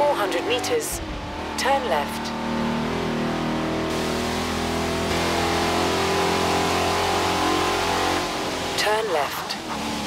Four hundred meters. Turn left. Turn left.